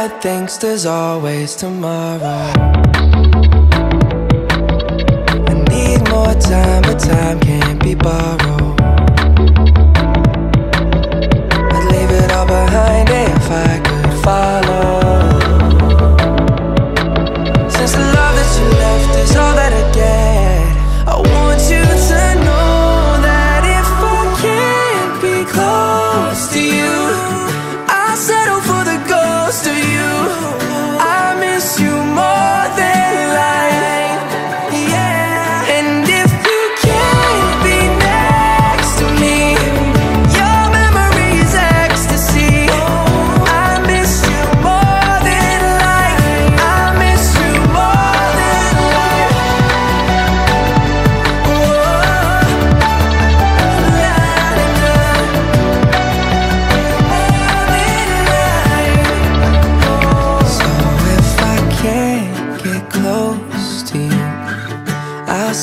head thinks there's always tomorrow. I need more time, but time can't be borrowed.